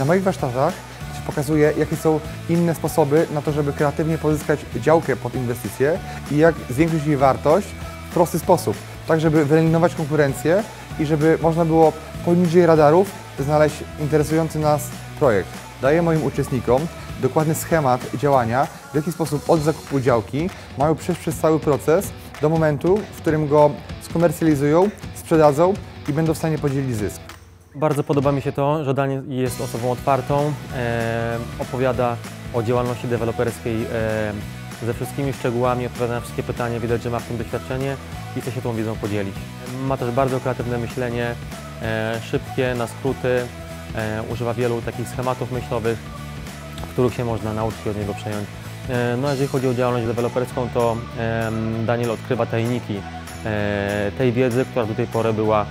Na moich warsztatach pokazuję, jakie są inne sposoby na to, żeby kreatywnie pozyskać działkę pod inwestycje i jak zwiększyć jej wartość w prosty sposób, tak żeby wyeliminować konkurencję i żeby można było poniżej radarów znaleźć interesujący nas projekt. Daję moim uczestnikom dokładny schemat działania, w jaki sposób od zakupu działki mają przejść przez cały proces do momentu, w którym go skomercjalizują, sprzedadzą i będą w stanie podzielić zysk. Bardzo podoba mi się to, że Daniel jest osobą otwartą, e, opowiada o działalności deweloperskiej e, ze wszystkimi szczegółami, odpowiada na wszystkie pytania, widać, że ma w tym doświadczenie i chce się tą wiedzą podzielić. Ma też bardzo kreatywne myślenie, e, szybkie, na skróty, e, używa wielu takich schematów myślowych, których się można nauczyć od niego przejąć. E, no, jeżeli chodzi o działalność deweloperską, to Daniel odkrywa tajniki e, tej wiedzy, która do tej pory była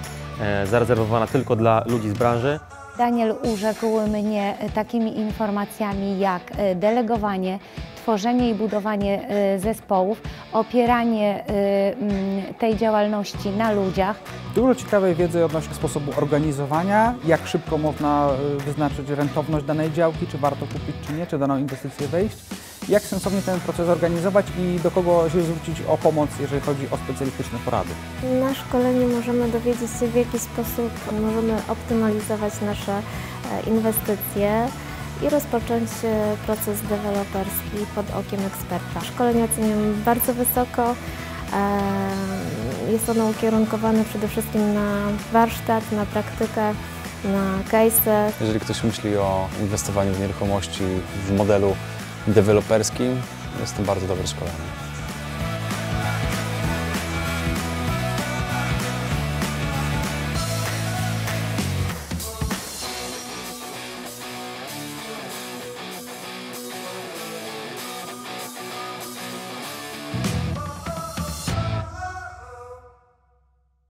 zarezerwowana tylko dla ludzi z branży. Daniel urzekł mnie takimi informacjami jak e, delegowanie, tworzenie i budowanie e, zespołów, opieranie e, tej działalności na ludziach. Dużo ciekawej wiedzy odnośnie sposobu organizowania, jak szybko można wyznaczyć rentowność danej działki, czy warto kupić, czy nie, czy daną inwestycję wejść, jak sensownie ten proces organizować i do kogo się zwrócić o pomoc, jeżeli chodzi o specjalistyczne porady. Na szkoleniu możemy dowiedzieć się, w jaki sposób możemy optymalizować nasze e, inwestycje i rozpocząć e, proces deweloperski pod okiem eksperta. Szkolenie oceniam bardzo wysoko. E, Jest ono ukierunkowane przede wszystkim na warsztat, na praktykę, na case'y. Jeżeli ktoś myśli o inwestowaniu w nieruchomości w modelu deweloperskim, jest to bardzo dobre szkolenie.